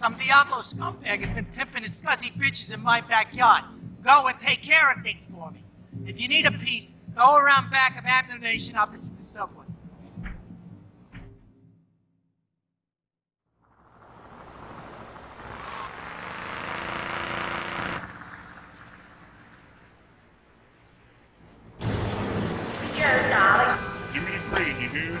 Some Diablo scumbag has been pimping his scuzzy bitches in my backyard. Go and take care of things for me. If you need a piece, go around back of Ammu-Nation opposite the subway. Sure, darling. Give me the green, you hear?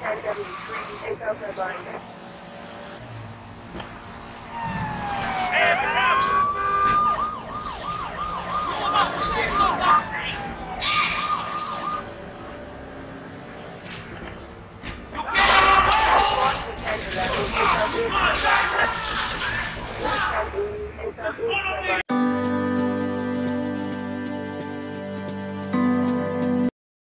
Take and Coconut Binder.